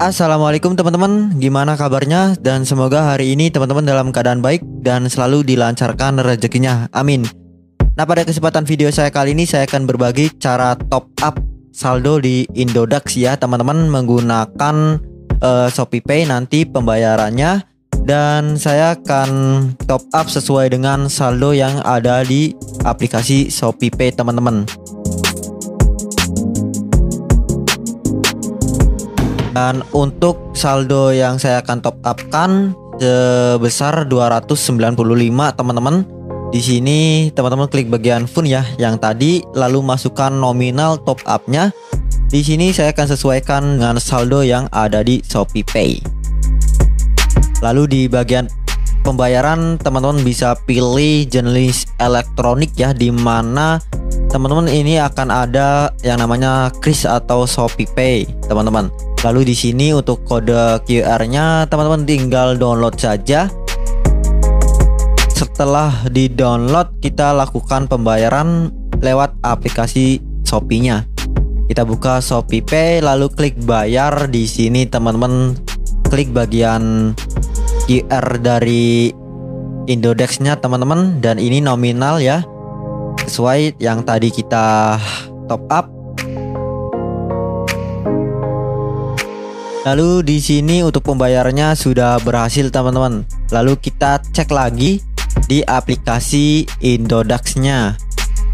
Assalamualaikum teman-teman, gimana kabarnya? Dan semoga hari ini teman-teman dalam keadaan baik dan selalu dilancarkan rezekinya. Amin. Nah pada kesempatan video saya kali ini saya akan berbagi cara top up saldo di Indodax ya teman-teman menggunakan uh, Shopee Pay nanti pembayarannya dan saya akan top up sesuai dengan saldo yang ada di aplikasi Shopee Pay teman-teman. Dan untuk saldo yang saya akan top upkan sebesar 295 teman-teman. Di sini teman-teman klik bagian fun ya yang tadi lalu masukkan nominal top upnya. Di sini saya akan sesuaikan dengan saldo yang ada di Shopee Pay. Lalu di bagian pembayaran teman-teman bisa pilih jenis elektronik ya di mana teman-teman ini akan ada yang namanya Kris atau Shopee Pay teman-teman. Lalu di sini untuk kode QR-nya teman-teman tinggal download saja. Setelah di-download kita lakukan pembayaran lewat aplikasi Shopee-nya. Kita buka Shopee Pay lalu klik bayar di sini teman-teman klik bagian QR dari Indodex-nya teman-teman dan ini nominal ya. Sesuai yang tadi kita top up Lalu di sini untuk pembayarannya sudah berhasil teman-teman. Lalu kita cek lagi di aplikasi Indodax-nya.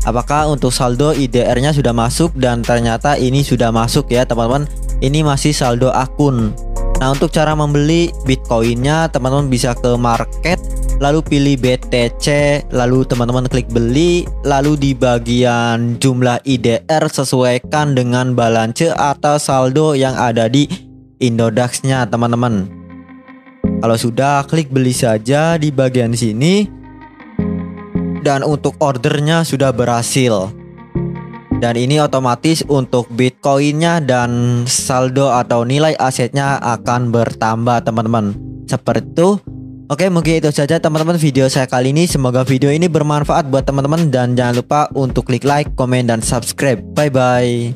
Apakah untuk saldo IDR-nya sudah masuk dan ternyata ini sudah masuk ya teman-teman. Ini masih saldo akun. Nah untuk cara membeli Bitcoinnya teman-teman bisa ke market lalu pilih BTC lalu teman-teman klik beli lalu di bagian jumlah IDR sesuaikan dengan balance atau saldo yang ada di Indodax-nya teman-teman. Kalau sudah klik beli saja di bagian sini dan untuk ordernya sudah berhasil. Dan ini otomatis untuk Bitcoinnya dan saldo atau nilai asetnya akan bertambah teman-teman. Seperti itu. Oke mungkin itu saja teman-teman video saya kali ini Semoga video ini bermanfaat buat teman-teman Dan jangan lupa untuk klik like, komen, dan subscribe Bye bye